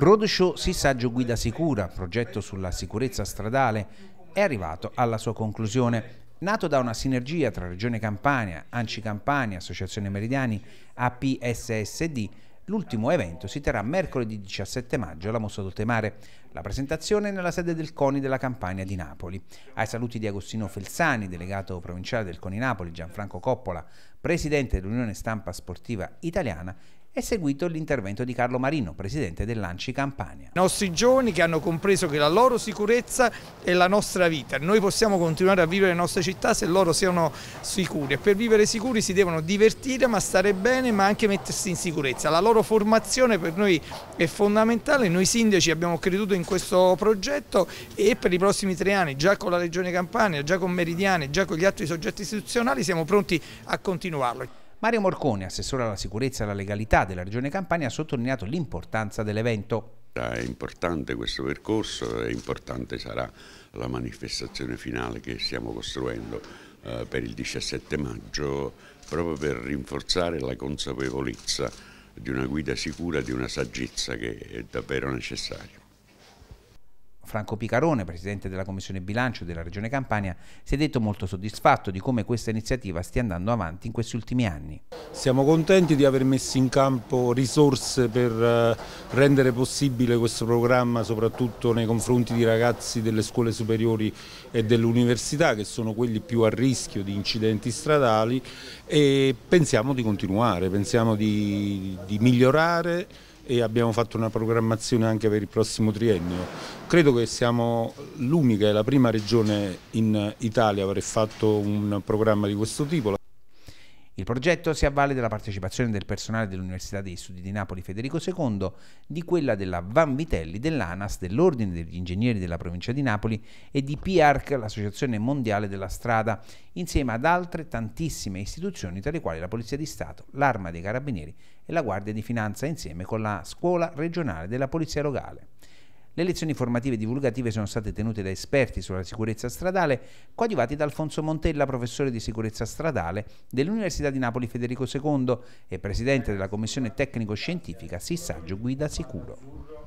Roadshow Sissaggio Guida Sicura, progetto sulla sicurezza stradale, è arrivato alla sua conclusione. Nato da una sinergia tra Regione Campania, Anci Campania, Associazione Meridiani, APSSD, l'ultimo evento si terrà mercoledì 17 maggio alla Mostra d'Oltemare. La presentazione nella sede del CONI della Campania di Napoli. Ai saluti di Agostino Felsani, delegato provinciale del CONI Napoli, Gianfranco Coppola, presidente dell'Unione Stampa Sportiva Italiana è seguito l'intervento di Carlo Marino, presidente dell'Anci Campania. I nostri giovani che hanno compreso che la loro sicurezza è la nostra vita, noi possiamo continuare a vivere le nostre città se loro siano sicuri e per vivere sicuri si devono divertire ma stare bene ma anche mettersi in sicurezza. La loro formazione per noi è fondamentale, noi sindaci abbiamo creduto in questo progetto e per i prossimi tre anni già con la Regione Campania, già con Meridiani, già con gli altri soggetti istituzionali siamo pronti a continuarlo. Mario Morcone, assessore alla sicurezza e alla legalità della Regione Campania, ha sottolineato l'importanza dell'evento. È importante questo percorso, è importante sarà la manifestazione finale che stiamo costruendo eh, per il 17 maggio, proprio per rinforzare la consapevolezza di una guida sicura, di una saggezza che è davvero necessaria. Franco Picarone, presidente della Commissione Bilancio della Regione Campania, si è detto molto soddisfatto di come questa iniziativa stia andando avanti in questi ultimi anni. Siamo contenti di aver messo in campo risorse per eh, rendere possibile questo programma soprattutto nei confronti di ragazzi delle scuole superiori e dell'università che sono quelli più a rischio di incidenti stradali e pensiamo di continuare, pensiamo di, di migliorare e abbiamo fatto una programmazione anche per il prossimo triennio. Credo che siamo l'unica e la prima regione in Italia a aver fatto un programma di questo tipo. Il progetto si avvale della partecipazione del personale dell'Università degli Studi di Napoli Federico II, di quella della Vanvitelli, dell'ANAS, dell'Ordine degli Ingegneri della Provincia di Napoli e di PIARC, l'Associazione Mondiale della Strada, insieme ad altre tantissime istituzioni tra le quali la Polizia di Stato, l'Arma dei Carabinieri e la Guardia di Finanza insieme con la Scuola regionale della Polizia Locale. Le lezioni formative e divulgative sono state tenute da esperti sulla sicurezza stradale, coadiuvati da Alfonso Montella, professore di sicurezza stradale dell'Università di Napoli Federico II e presidente della commissione tecnico-scientifica Sissaggio Guida Sicuro.